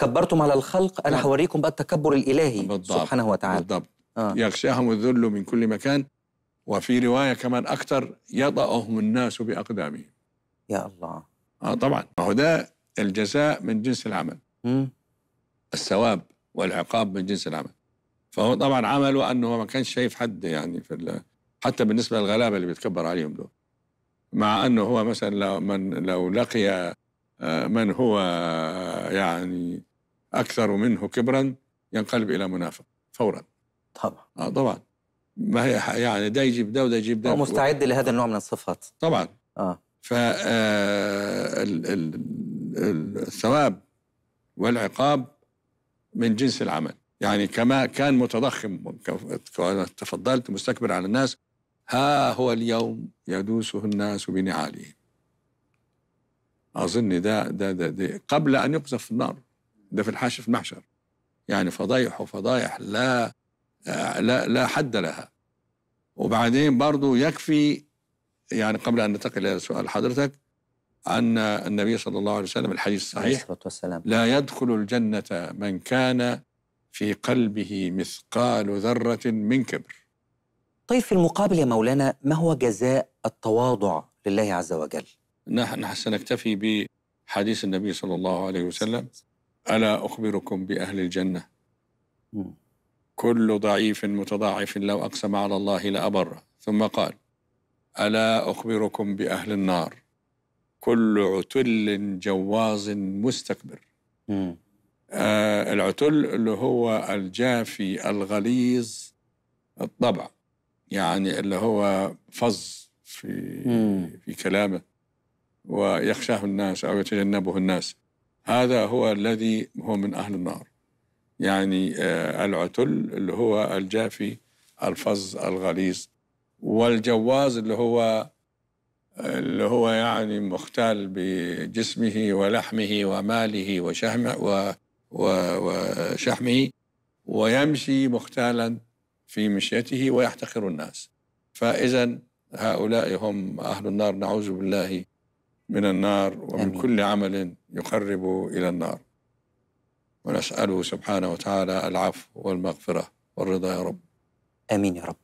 تكبرتم على الخلق أنا نعم. هوريكم بقى التكبر الإلهي بالضبط. سبحانه وتعالى بالضبط آه. يغشاهم الذل من كل مكان وفي رواية كمان أكثر يضعهم الناس بأقدامهم يا الله آه طبعا هو ده الجزاء من جنس العمل مم. الثواب والعقاب من جنس العمل فهو طبعا عمله أنه ما كانش شايف حد يعني في حتى بالنسبة للغلابة اللي بيتكبر عليهم دول مع أنه هو مثلا لو, من لو لقي آه، من هو يعني أكثر منه كبرا ينقلب إلى منافق فورا. طبعا. آه طبعا. ما هي يعني ده يجيب ده وده يجيب ده. مستعد لهذا النوع من الصفات. طبعا. آه. ف آه، ال- ال- ال- الثواب والعقاب من جنس العمل. يعني كما كان متضخم كما تفضلت مستكبر على الناس ها هو اليوم يدوسه الناس بنعالهم أظن ده, ده, ده, ده قبل أن يقذف في النار. ده في الحاشر في المحشر. يعني فضايح وفضايح لا لا لا حد لها. وبعدين برضو يكفي يعني قبل أن ننتقل إلى سؤال حضرتك أن النبي صلى الله عليه وسلم الحديث الصحيح والسلام. لا يدخل الجنة من كان في قلبه مثقال ذرة من كبر. طيب في المقابل يا مولانا ما هو جزاء التواضع لله عز وجل؟ نحن سنكتفي بحديث النبي صلى الله عليه وسلم. ألا أخبركم بأهل الجنة. كل ضعيف متضاعف لو أقسم على الله لأبر. ثم قال ألا أخبركم بأهل النار؟ كل عتل جواز مستكبر. آه العتل اللي هو الجافي الغليظ الطبع. يعني اللي هو فظ في مم. في كلامه. ويخشاه الناس أو يتجنبه الناس. هذا هو الذي هو من أهل النار. يعني آه العتل اللي هو الجافي الفظ الغليظ. والجواز اللي هو اللي هو يعني مختال بجسمه ولحمه وماله وشهمه و و- وشحمه ويمشي مختالا في مشيته ويحتقر الناس. فإذا هؤلاء هم أهل النار. نعوذ بالله من النار ومن آمين. كل عمل يقرب إلى النار. ونسأله سبحانه وتعالى العفو والمغفرة والرضا يا رب. آمين يا رب.